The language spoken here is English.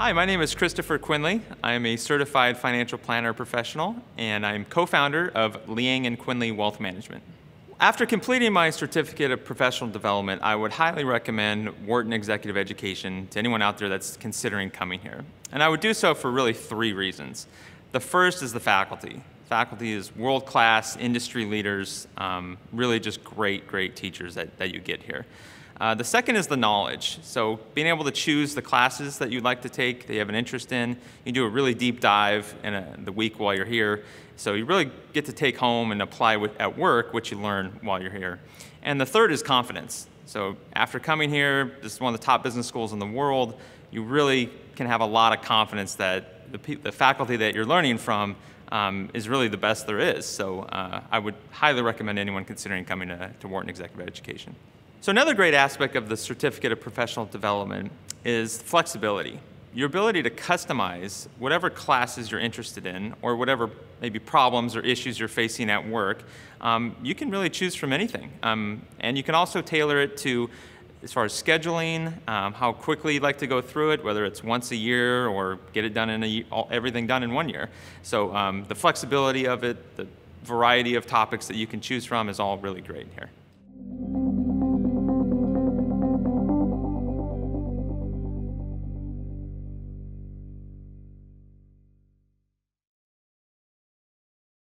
Hi, my name is Christopher Quinley. I am a certified financial planner professional, and I'm co-founder of Liang and Quinley Wealth Management. After completing my certificate of professional development, I would highly recommend Wharton Executive Education to anyone out there that's considering coming here. And I would do so for really three reasons. The first is the faculty. Faculty is world-class industry leaders, um, really just great, great teachers that, that you get here. Uh, the second is the knowledge. So being able to choose the classes that you'd like to take, that you have an interest in. You do a really deep dive in a, the week while you're here. So you really get to take home and apply with, at work what you learn while you're here. And the third is confidence. So after coming here, this is one of the top business schools in the world, you really can have a lot of confidence that the, the faculty that you're learning from um, is really the best there is. So uh, I would highly recommend anyone considering coming to, to Wharton Executive Education. So another great aspect of the Certificate of Professional Development is flexibility. Your ability to customize whatever classes you're interested in or whatever maybe problems or issues you're facing at work, um, you can really choose from anything. Um, and you can also tailor it to as far as scheduling, um, how quickly you'd like to go through it, whether it's once a year or get it done in a all, everything done in one year. So um, the flexibility of it, the variety of topics that you can choose from is all really great here.